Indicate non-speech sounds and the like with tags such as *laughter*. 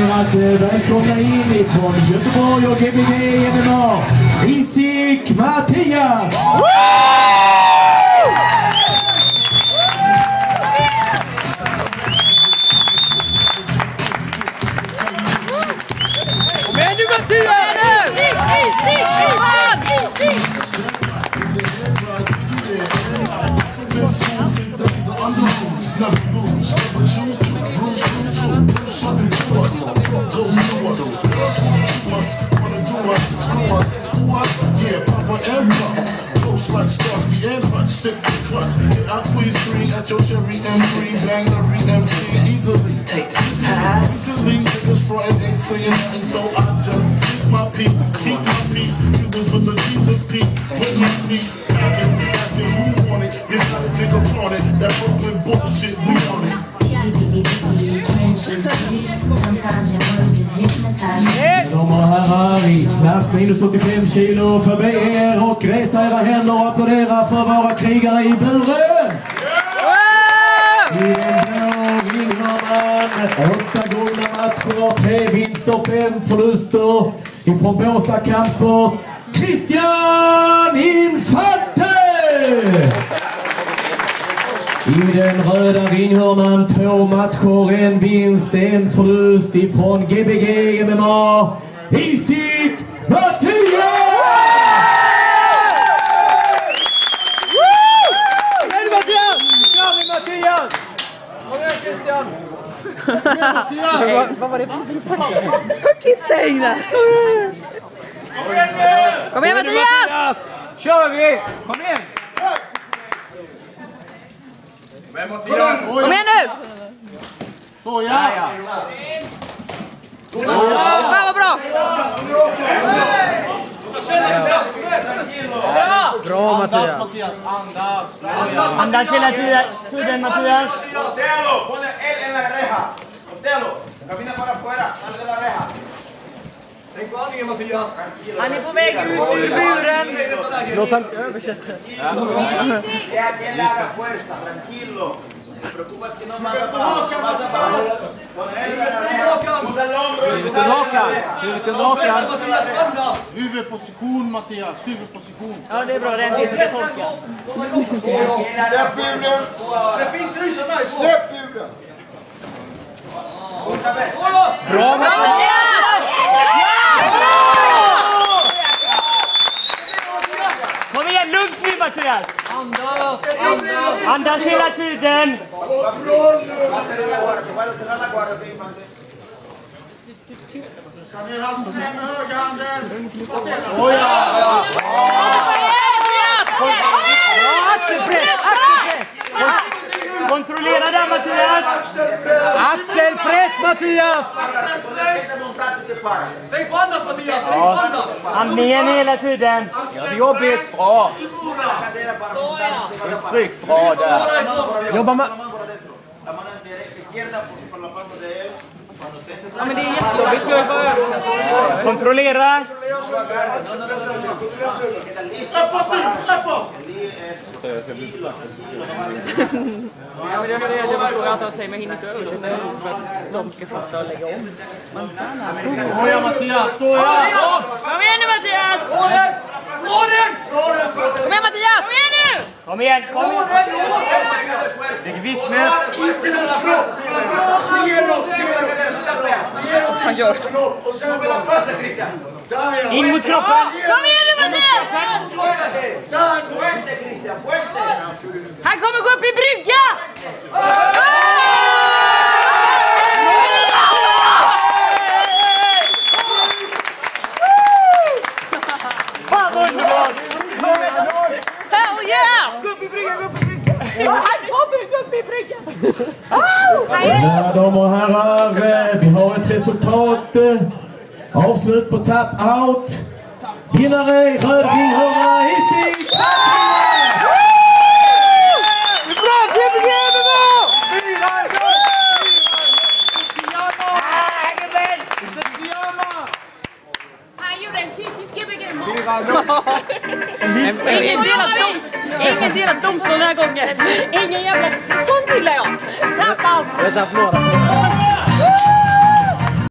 att välkomna in ifrån Göteborg och Gbg MMA, Isik Mattias! do to us. Girls who keep us, wanna do us, screw us, screw us. Yeah, Papa and Pop. Close like Starsky and Hutch, stick to clutch. Yeah, I squeeze three at your cherry M3, bang every MC easily. Take that. Recently, niggas frontin' ain't saying nothing, so I just keep my peace, keep my peace. Humans with the Jesus peace, with my peace. packing. asking who want it, you got take a flaunt it. That Brooklyn bullshit, we on it. Biggie, biggie, biggie, can't? Klass minus 85 kilo förbi er och resa era händer och applådera för våra krigare i buren! I den blå ringhörnan, åtta gångna matcher, tre vinster, fem förluster ifrån Båstad Kampsport, Christian Infante! I den röda ringhörnan två matcher, en vinst, en förlust ifrån Gbg MMA, Isik Mattias! Kom igen nu Mattias! Kör vi Mattias! Kom igen Christian! Keep saying that. Kom igen Mattias! Kör vi! Kom igen! Kom igen nu! Fan vad tiden, tiden Mattias! Costello, pone él en la reja. Camina para afuera, sale de la reja. Tänk på andningen Mattias. Han är på väg ut ur buren! Låt han... Que *laughs* under hakan! Huvudposition Mattias, huvudposition. Ja det är bra, det är en del som ska tolka. Släpp buren! Släpp inte ytan där! Släpp buren! Bra Mattias! Kom igen, lugnt nu Mattias! Andas! Andas hela tiden! Axelpress! Axelpress! Kontrollera där Mattias! Axelpress Mattias! Tänk på andas Mattias, tänk på andas! Andningen hela tiden! Ja, det är jobbigt. Bra! Tryck. Bra där. Jobba med... Ja men det är jättejobbigt, jag bara... Kontrollera! Ja, men det är det jag frågar att säger, men jag hinner inte översätta det för att de ska fatta och lägga om. Såja Mattias, såja! Kom igen nu Mattias! Kom igen Mattias! Kom igen nu! Kom igen, kom igen! Lägg vikt med. Inte deras kropp! Neråt, neråt! Neråt, Han gör. kropp! Och sen då! Där ja! In mot kroppen! Kom igen nu Mattias! Där! kom igen. Fuerte, Cristian, fuerte. Han kommer gå upp i brygga! Fan vad underbart! Hell yeah! Gå upp i bryggan, gå upp i bryggan! Han kommer gå upp i bryggan! Mina damer och herrar, eh, vi har ett resultat. eh, Avslut på tap out. Vinnare i röd ringhörna, Isik Mattias! Bra Gbg MMA! Han gjorde en typisk Gbg Ingen delad domstol den här gången. Ingen jävla... Sånt gillar jag! Tap out! Jag har några.